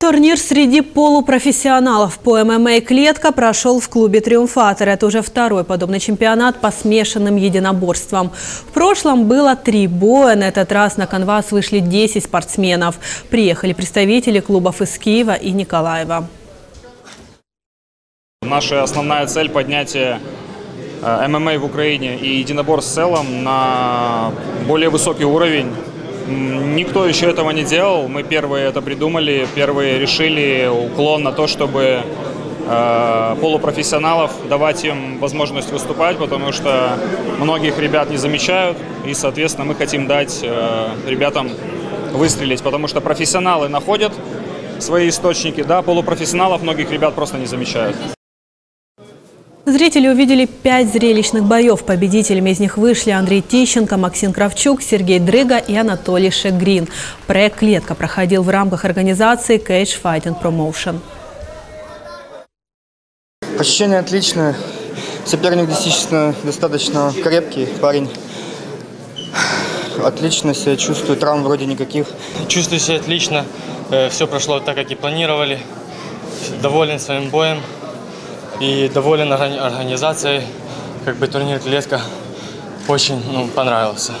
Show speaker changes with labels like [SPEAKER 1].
[SPEAKER 1] Турнир среди полупрофессионалов по ММА «Клетка» прошел в клубе «Триумфатор». Это уже второй подобный чемпионат по смешанным единоборствам. В прошлом было три боя. На этот раз на канвас вышли 10 спортсменов. Приехали представители клубов из Киева и Николаева.
[SPEAKER 2] Наша основная цель – поднятие э, ММА в Украине и единоборств в целом на более высокий уровень. Никто еще этого не делал. Мы первые это придумали, первые решили уклон на то, чтобы э, полупрофессионалов давать им возможность выступать, потому что многих ребят не замечают, и, соответственно, мы хотим дать э, ребятам выстрелить, потому что профессионалы находят свои источники, да, полупрофессионалов многих ребят просто не замечают.
[SPEAKER 1] Зрители увидели пять зрелищных боев. Победителями из них вышли Андрей Тищенко, Максим Кравчук, Сергей Дрыга и Анатолий Шегрин. Проект «Клетка» проходил в рамках организации Cage Fighting Promotion.
[SPEAKER 3] Ощущения отличные. Соперник достаточно, достаточно крепкий парень. Отлично себя чувствую, травм вроде никаких.
[SPEAKER 4] Чувствую себя отлично. Все прошло так, как и планировали. Доволен своим боем и доволен органи- организацией. Как бы турнир «Клетка» очень ну, понравился.